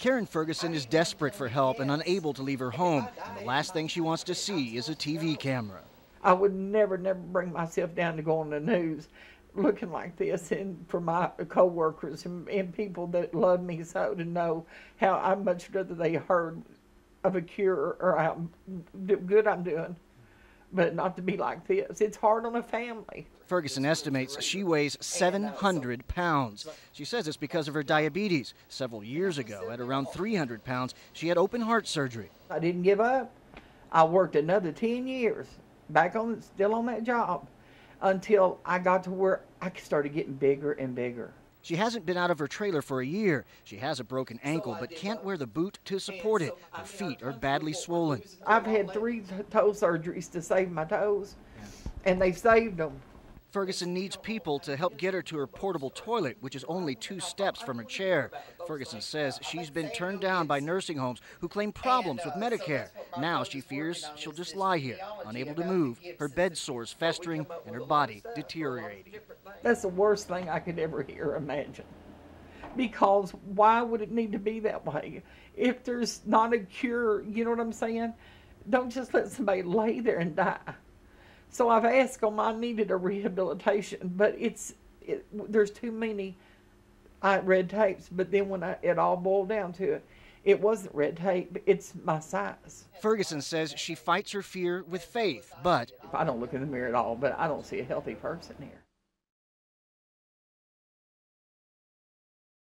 Karen Ferguson is desperate for help and unable to leave her home. And the last thing she wants to see is a TV camera. I would never, never bring myself down to go on the news looking like this and for my coworkers and, and people that love me so to know how I'd much rather they heard of a cure or how good I'm doing but not to be like this. It's hard on a family. Ferguson estimates she weighs 700 pounds. She says it's because of her diabetes. Several years ago, at around 300 pounds, she had open heart surgery. I didn't give up. I worked another 10 years, back on, still on that job, until I got to where I started getting bigger and bigger. She hasn't been out of her trailer for a year. She has a broken ankle but can't wear the boot to support it. Her feet are badly swollen. I've had three toe surgeries to save my toes, and they've saved them. Ferguson needs people to help get her to her portable toilet, which is only two steps from her chair. Ferguson says she's been turned down by nursing homes who claim problems with Medicare. Now she fears she'll just lie here, unable to move, her bed sores festering, and her body deteriorating. That's the worst thing I could ever hear imagine. Because why would it need to be that way? If there's not a cure, you know what I'm saying? Don't just let somebody lay there and die. So I've asked them, I needed a rehabilitation, but it's it, there's too many uh, red tapes. But then when I, it all boiled down to it, it wasn't red tape, it's my size. Ferguson says she fights her fear with faith, but I don't look in the mirror at all, but I don't see a healthy person here.